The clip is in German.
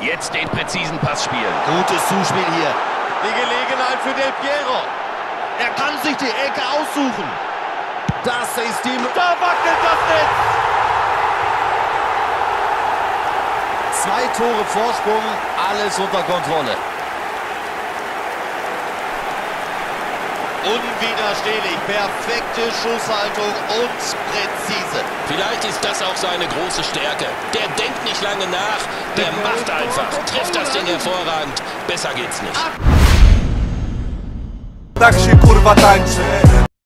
Jetzt den präzisen Pass spielen. Gutes Zuspiel hier. Die Gelegenheit für Del Piero. Er kann sich die Ecke aussuchen. Das ist die... Da wackelt das Netz. Zwei Tore Vorsprung, alles unter Kontrolle. Unwiderstehlich, perfekte Schusshaltung und präzise. Vielleicht ist das auch seine große Stärke. Der denkt nicht lange nach, der macht einfach, trifft das Ding hervorragend. Besser geht's nicht. Tak się kurwa tańczy